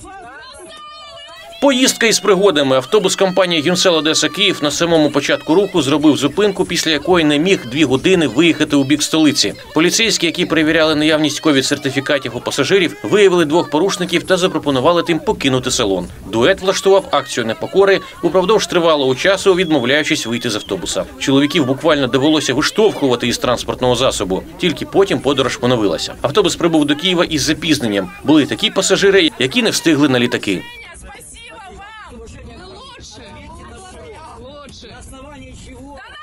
Sorry. Поїздка із пригодами. Автобус компанії Юнсел Одеса Київ на самому початку руху зробив зупинку, після якої не міг дві години виїхати у бік столиці. Поліцейські, які перевіряли наявність ковід сертифікатів у пасажирів, виявили двох порушників та запропонували тим покинути салон. Дует влаштував акцію непокори упродовж тривалого часу, відмовляючись вийти з автобуса. Чоловіків буквально довелося виштовхувати із транспортного засобу. Тільки потім подорож поновилася. Автобус прибув до Києва із запізненням. Були такі пасажири, які не встигли на літаки лучше. Ответьте на, на основании чего? Да